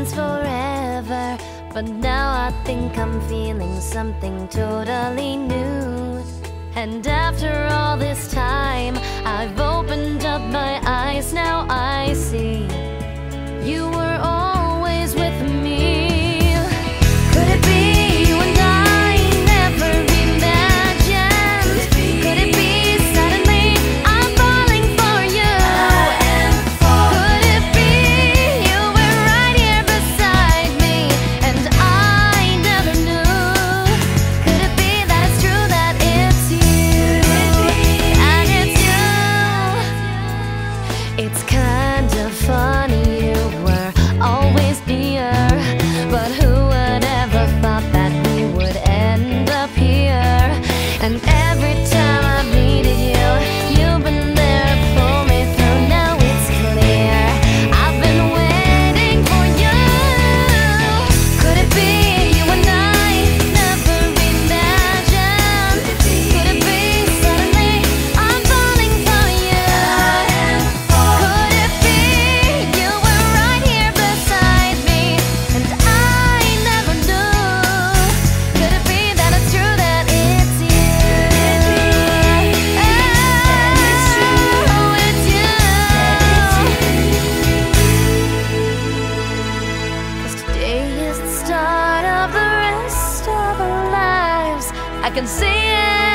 friends forever. But now I think I'm feeling something totally new. And after all this time, I can see it.